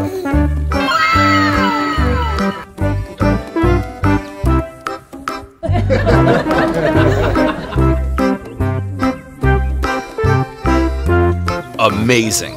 Amazing.